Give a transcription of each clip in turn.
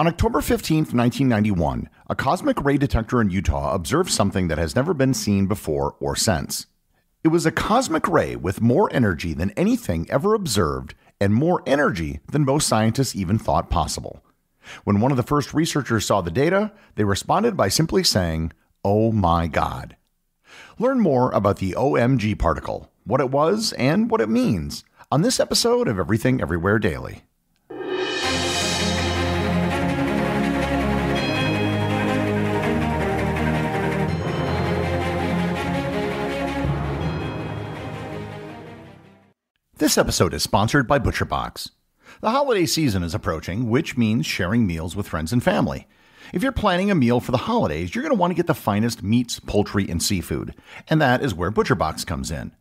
On October 15, 1991, a cosmic ray detector in Utah observed something that has never been seen before or since. It was a cosmic ray with more energy than anything ever observed and more energy than most scientists even thought possible. When one of the first researchers saw the data, they responded by simply saying, Oh my God. Learn more about the OMG particle, what it was, and what it means on this episode of Everything Everywhere Daily. This episode is sponsored by ButcherBox. The holiday season is approaching, which means sharing meals with friends and family. If you're planning a meal for the holidays, you're going to want to get the finest meats, poultry, and seafood, and that is where ButcherBox comes in.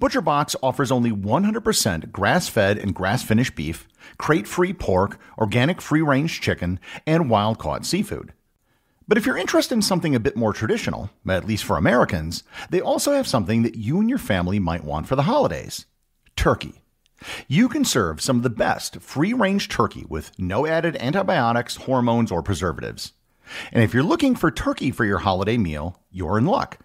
ButcherBox offers only 100% grass fed and grass finished beef, crate free pork, organic free range chicken, and wild caught seafood. But if you're interested in something a bit more traditional, at least for Americans, they also have something that you and your family might want for the holidays turkey. You can serve some of the best free range turkey with no added antibiotics, hormones, or preservatives. And if you're looking for turkey for your holiday meal, you're in luck.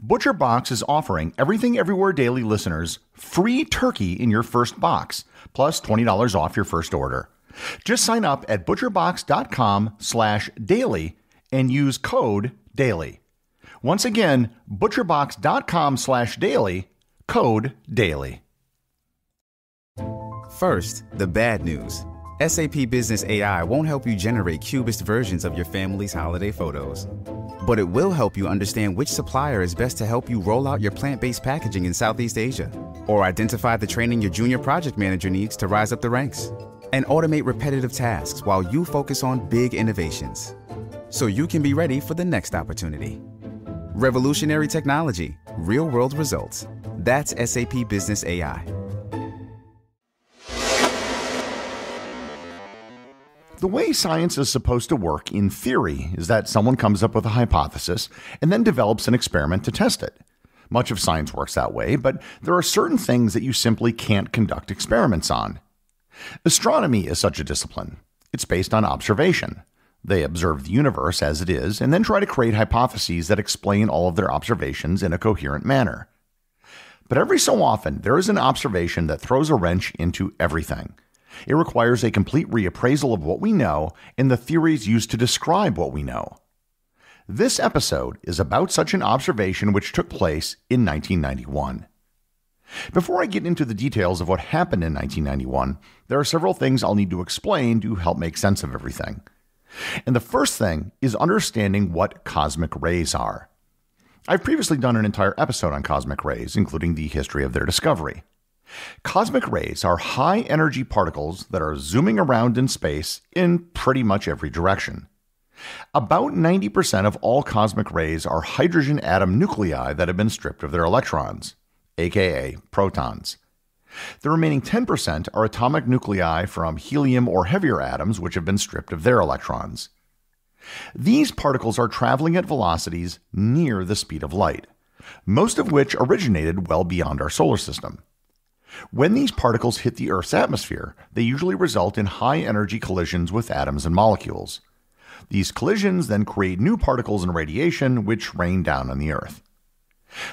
Butcher Box is offering Everything Everywhere Daily listeners free turkey in your first box, plus $20 off your first order. Just sign up at butcherbox.com slash daily and use code DAILY. Once again, butcherbox.com slash daily, code DAILY. First, the bad news. SAP Business AI won't help you generate cubist versions of your family's holiday photos. But it will help you understand which supplier is best to help you roll out your plant based packaging in Southeast Asia, or identify the training your junior project manager needs to rise up the ranks, and automate repetitive tasks while you focus on big innovations. So you can be ready for the next opportunity. Revolutionary technology, real world results. That's SAP Business AI. The way science is supposed to work in theory is that someone comes up with a hypothesis and then develops an experiment to test it. Much of science works that way, but there are certain things that you simply can't conduct experiments on. Astronomy is such a discipline. It's based on observation. They observe the universe as it is and then try to create hypotheses that explain all of their observations in a coherent manner. But every so often, there is an observation that throws a wrench into everything. It requires a complete reappraisal of what we know and the theories used to describe what we know. This episode is about such an observation which took place in 1991. Before I get into the details of what happened in 1991, there are several things I'll need to explain to help make sense of everything. And the first thing is understanding what cosmic rays are. I've previously done an entire episode on cosmic rays, including the history of their discovery. Cosmic rays are high energy particles that are zooming around in space in pretty much every direction. About 90% of all cosmic rays are hydrogen atom nuclei that have been stripped of their electrons, aka protons. The remaining 10% are atomic nuclei from helium or heavier atoms which have been stripped of their electrons. These particles are traveling at velocities near the speed of light, most of which originated well beyond our solar system. When these particles hit the Earth's atmosphere, they usually result in high energy collisions with atoms and molecules. These collisions then create new particles and radiation, which rain down on the Earth.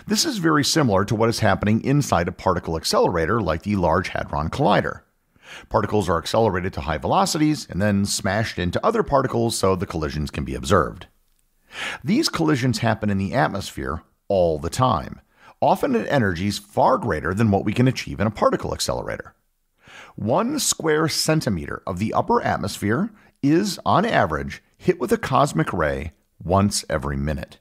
This is very similar to what is happening inside a particle accelerator like the Large Hadron Collider. Particles are accelerated to high velocities and then smashed into other particles so the collisions can be observed. These collisions happen in the atmosphere all the time, often at energies far greater than what we can achieve in a particle accelerator. One square centimeter of the upper atmosphere is, on average, hit with a cosmic ray once every minute.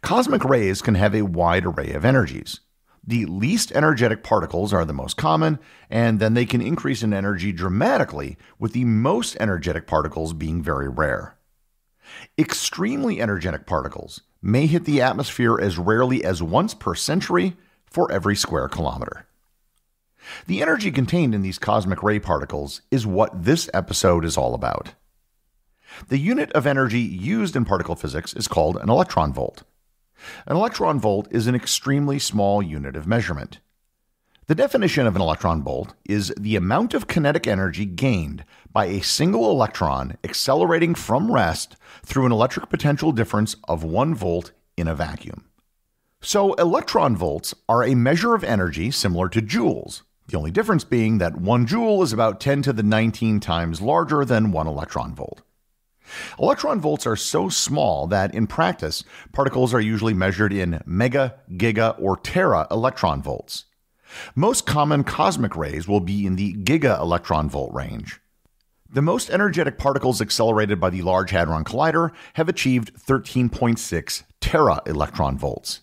Cosmic rays can have a wide array of energies. The least energetic particles are the most common, and then they can increase in energy dramatically, with the most energetic particles being very rare. Extremely energetic particles may hit the atmosphere as rarely as once per century for every square kilometer. The energy contained in these cosmic ray particles is what this episode is all about. The unit of energy used in particle physics is called an electron volt. An electron volt is an extremely small unit of measurement. The definition of an electron volt is the amount of kinetic energy gained by a single electron accelerating from rest through an electric potential difference of 1 volt in a vacuum. So, electron volts are a measure of energy similar to joules, the only difference being that 1 joule is about 10 to the 19 times larger than 1 electron volt. Electron volts are so small that in practice, particles are usually measured in mega, giga, or tera electron volts. Most common cosmic rays will be in the giga electron volt range. The most energetic particles accelerated by the Large Hadron Collider have achieved 13.6 tera electron volts.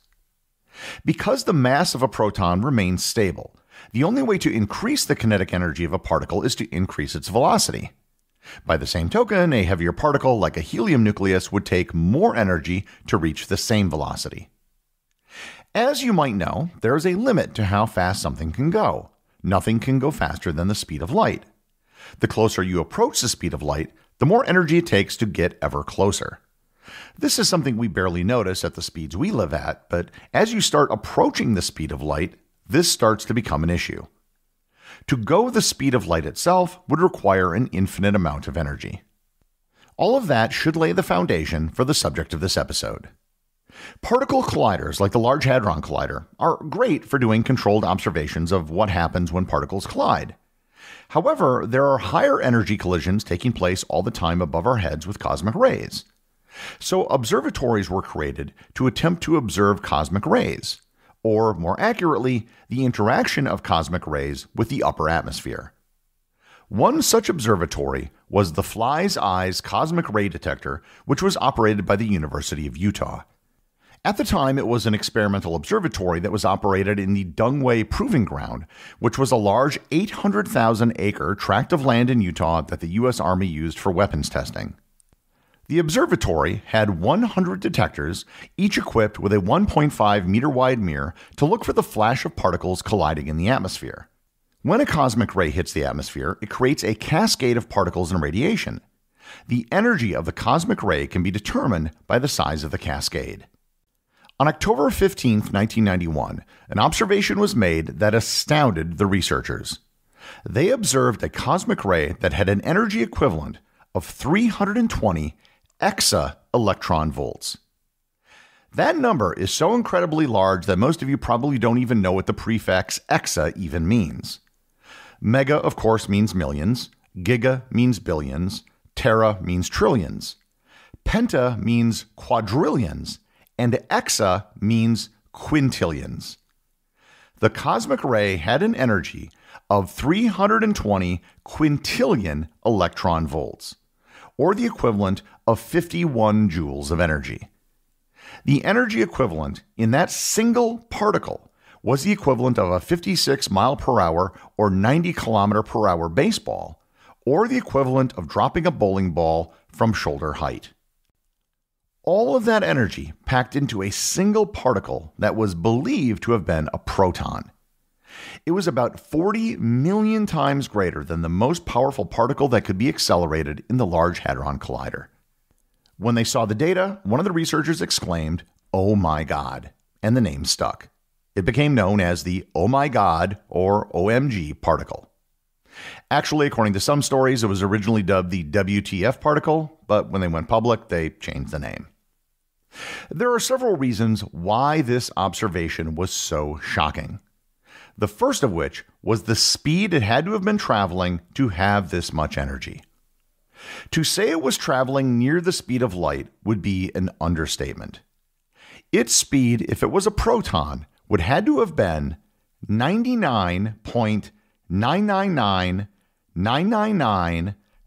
Because the mass of a proton remains stable, the only way to increase the kinetic energy of a particle is to increase its velocity. By the same token, a heavier particle like a helium nucleus would take more energy to reach the same velocity. As you might know, there is a limit to how fast something can go. Nothing can go faster than the speed of light. The closer you approach the speed of light, the more energy it takes to get ever closer. This is something we barely notice at the speeds we live at, but as you start approaching the speed of light, this starts to become an issue. To go the speed of light itself would require an infinite amount of energy. All of that should lay the foundation for the subject of this episode. Particle colliders, like the Large Hadron Collider, are great for doing controlled observations of what happens when particles collide. However, there are higher energy collisions taking place all the time above our heads with cosmic rays. So, observatories were created to attempt to observe cosmic rays or more accurately, the interaction of cosmic rays with the upper atmosphere. One such observatory was the Fly's Eyes Cosmic Ray Detector, which was operated by the University of Utah. At the time, it was an experimental observatory that was operated in the Dugway Proving Ground, which was a large 800,000 acre tract of land in Utah that the U.S. Army used for weapons testing. The observatory had 100 detectors, each equipped with a 1.5 meter wide mirror to look for the flash of particles colliding in the atmosphere. When a cosmic ray hits the atmosphere, it creates a cascade of particles and radiation. The energy of the cosmic ray can be determined by the size of the cascade. On October 15, 1991, an observation was made that astounded the researchers. They observed a cosmic ray that had an energy equivalent of 320 exa electron volts. That number is so incredibly large that most of you probably don't even know what the prefix exa even means. Mega, of course, means millions, giga means billions, tera means trillions, penta means quadrillions, and exa means quintillions. The cosmic ray had an energy of 320 quintillion electron volts or the equivalent of 51 joules of energy. The energy equivalent in that single particle was the equivalent of a 56 mile per hour or 90 kilometer per hour baseball, or the equivalent of dropping a bowling ball from shoulder height. All of that energy packed into a single particle that was believed to have been a proton. It was about 40 million times greater than the most powerful particle that could be accelerated in the Large Hadron Collider. When they saw the data, one of the researchers exclaimed, Oh my God, and the name stuck. It became known as the Oh my God or OMG particle. Actually, according to some stories, it was originally dubbed the WTF particle, but when they went public, they changed the name. There are several reasons why this observation was so shocking the first of which was the speed it had to have been traveling to have this much energy. To say it was traveling near the speed of light would be an understatement. Its speed, if it was a proton, would had to have been 99.999 999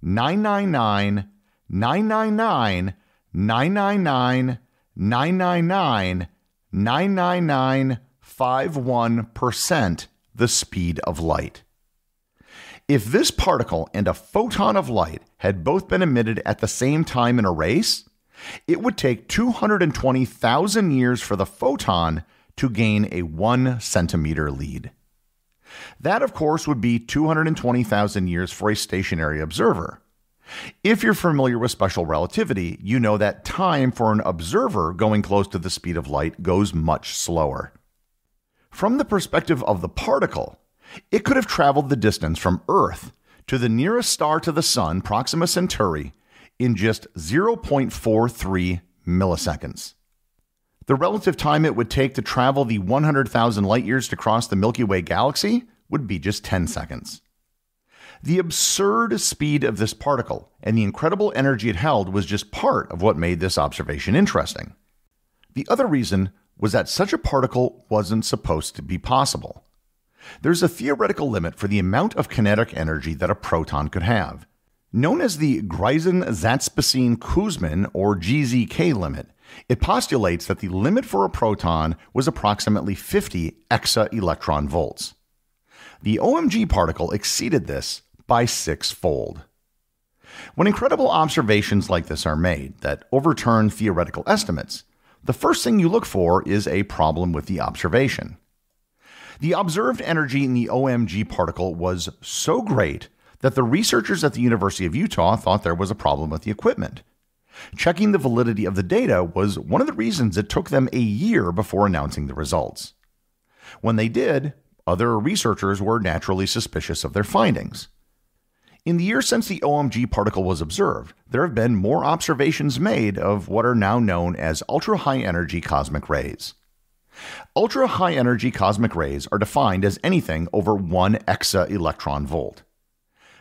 999 999 999 999 999 0.51% the speed of light. If this particle and a photon of light had both been emitted at the same time in a race, it would take 220,000 years for the photon to gain a 1 centimeter lead. That, of course, would be 220,000 years for a stationary observer. If you're familiar with special relativity, you know that time for an observer going close to the speed of light goes much slower. From the perspective of the particle, it could have traveled the distance from Earth to the nearest star to the Sun, Proxima Centauri, in just 0.43 milliseconds. The relative time it would take to travel the 100,000 light years to cross the Milky Way galaxy would be just 10 seconds. The absurd speed of this particle and the incredible energy it held was just part of what made this observation interesting. The other reason was that such a particle wasn't supposed to be possible. There's a theoretical limit for the amount of kinetic energy that a proton could have. Known as the Greisen-Zatsepin-Kuzmin or GZK limit, it postulates that the limit for a proton was approximately 50 exa electron volts. The OMG particle exceeded this by sixfold. When incredible observations like this are made that overturn theoretical estimates, the first thing you look for is a problem with the observation. The observed energy in the OMG particle was so great that the researchers at the University of Utah thought there was a problem with the equipment. Checking the validity of the data was one of the reasons it took them a year before announcing the results. When they did, other researchers were naturally suspicious of their findings. In the years since the OMG particle was observed, there have been more observations made of what are now known as ultra high energy cosmic rays. Ultra high energy cosmic rays are defined as anything over 1 exa electron volt.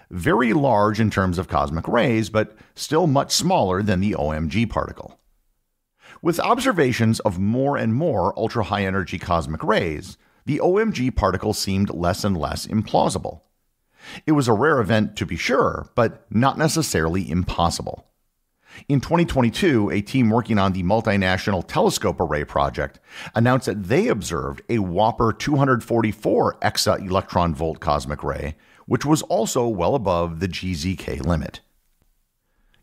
Very large in terms of cosmic rays, but still much smaller than the OMG particle. With observations of more and more ultra high energy cosmic rays, the OMG particle seemed less and less implausible. It was a rare event to be sure, but not necessarily impossible. In 2022, a team working on the multinational telescope array project announced that they observed a whopper 244 exa electron volt cosmic ray, which was also well above the GZK limit.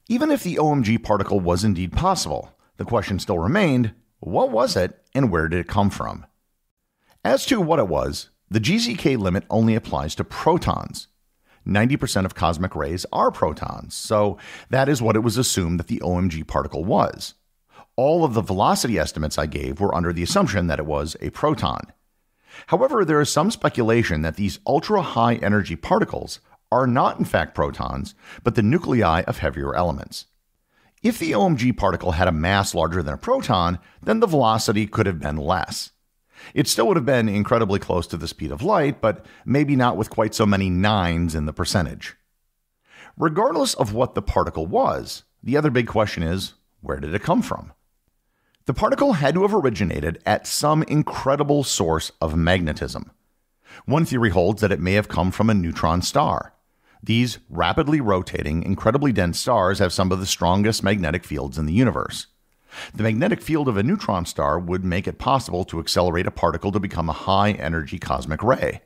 Even if the OMG particle was indeed possible, the question still remained what was it and where did it come from? As to what it was, the GZK limit only applies to protons. 90% of cosmic rays are protons, so that is what it was assumed that the OMG particle was. All of the velocity estimates I gave were under the assumption that it was a proton. However, there is some speculation that these ultra high energy particles are not in fact protons, but the nuclei of heavier elements. If the OMG particle had a mass larger than a proton, then the velocity could have been less. It still would have been incredibly close to the speed of light, but maybe not with quite so many nines in the percentage. Regardless of what the particle was, the other big question is where did it come from? The particle had to have originated at some incredible source of magnetism. One theory holds that it may have come from a neutron star. These rapidly rotating, incredibly dense stars have some of the strongest magnetic fields in the universe. The magnetic field of a neutron star would make it possible to accelerate a particle to become a high energy cosmic ray.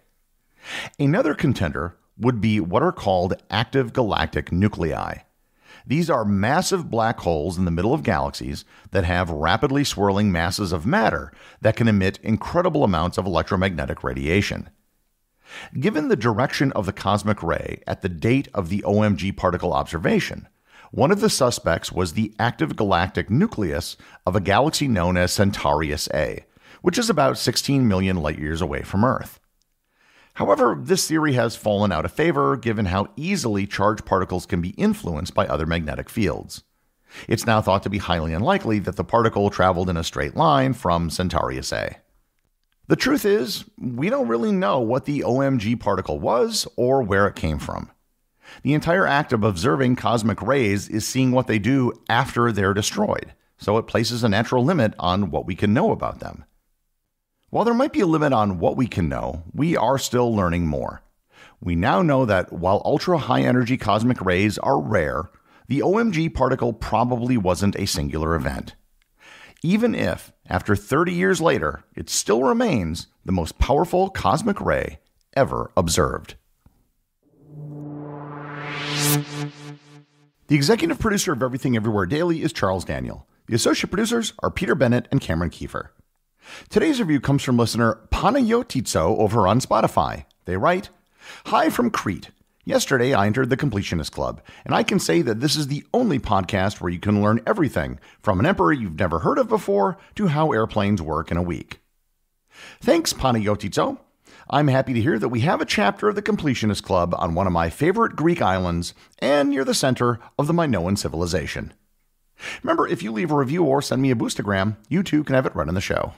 Another contender would be what are called active galactic nuclei. These are massive black holes in the middle of galaxies that have rapidly swirling masses of matter that can emit incredible amounts of electromagnetic radiation. Given the direction of the cosmic ray at the date of the OMG particle observation, one of the suspects was the active galactic nucleus of a galaxy known as Centaurus A, which is about 16 million light years away from Earth. However, this theory has fallen out of favor given how easily charged particles can be influenced by other magnetic fields. It's now thought to be highly unlikely that the particle traveled in a straight line from Centaurus A. The truth is, we don't really know what the OMG particle was or where it came from. The entire act of observing cosmic rays is seeing what they do after they're destroyed, so it places a natural limit on what we can know about them. While there might be a limit on what we can know, we are still learning more. We now know that while ultra high energy cosmic rays are rare, the OMG particle probably wasn't a singular event. Even if, after 30 years later, it still remains the most powerful cosmic ray ever observed. The executive producer of Everything Everywhere Daily is Charles Daniel. The associate producers are Peter Bennett and Cameron Kieffer. Today's review comes from listener Panayotitso over on Spotify. They write, Hi from Crete. Yesterday, I entered the Completionist Club, and I can say that this is the only podcast where you can learn everything from an emperor you've never heard of before to how airplanes work in a week. Thanks, Panayotitso. I'm happy to hear that we have a chapter of the Completionist Club on one of my favorite Greek islands and near the center of the Minoan civilization. Remember, if you leave a review or send me a boostagram, you too can have it run in the show.